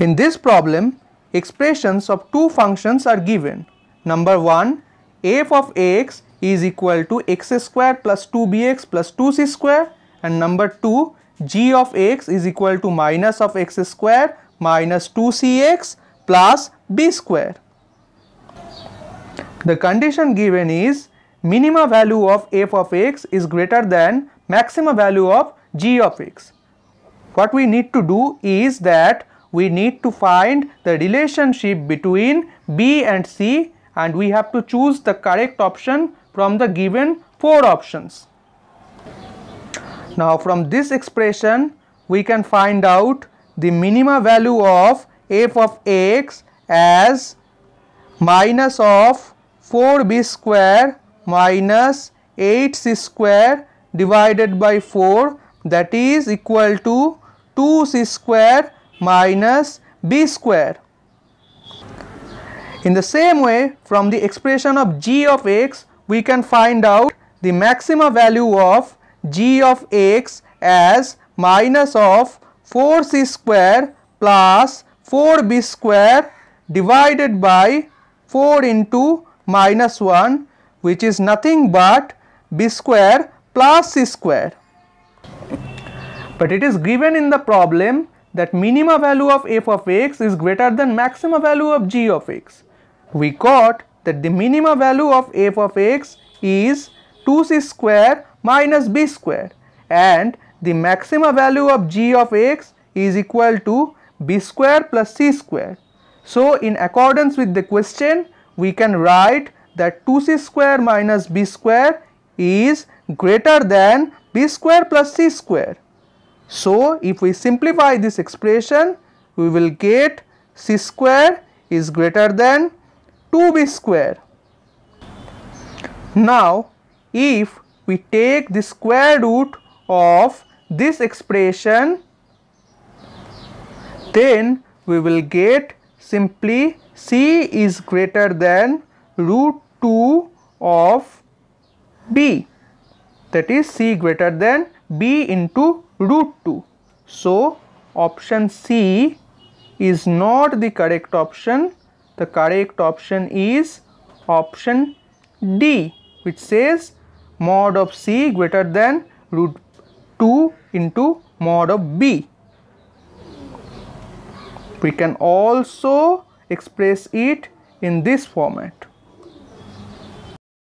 In this problem, expressions of two functions are given. Number 1, f of x is equal to x square plus 2bx plus 2c square and number 2, g of x is equal to minus of x square minus 2cx plus b square. The condition given is minima value of f of x is greater than maximum value of g of x. What we need to do is that we need to find the relationship between B and C and we have to choose the correct option from the given 4 options. Now from this expression we can find out the minima value of f of x as minus of 4b square minus 8c square divided by 4 that is equal to 2c square minus b square. In the same way from the expression of g of x we can find out the maximum value of g of x as minus of 4c square plus 4b square divided by 4 into minus 1 which is nothing but b square plus c square. But it is given in the problem that minima value of f of x is greater than maxima value of g of x. We got that the minima value of f of x is 2c square minus b square and the maxima value of g of x is equal to b square plus c square. So in accordance with the question we can write that 2c square minus b square is greater than b square plus c square. So, if we simplify this expression, we will get c square is greater than 2b square. Now, if we take the square root of this expression, then we will get simply c is greater than root 2 of b that is c greater than b into root 2. So, option C is not the correct option. The correct option is option D which says mod of C greater than root 2 into mod of B. We can also express it in this format.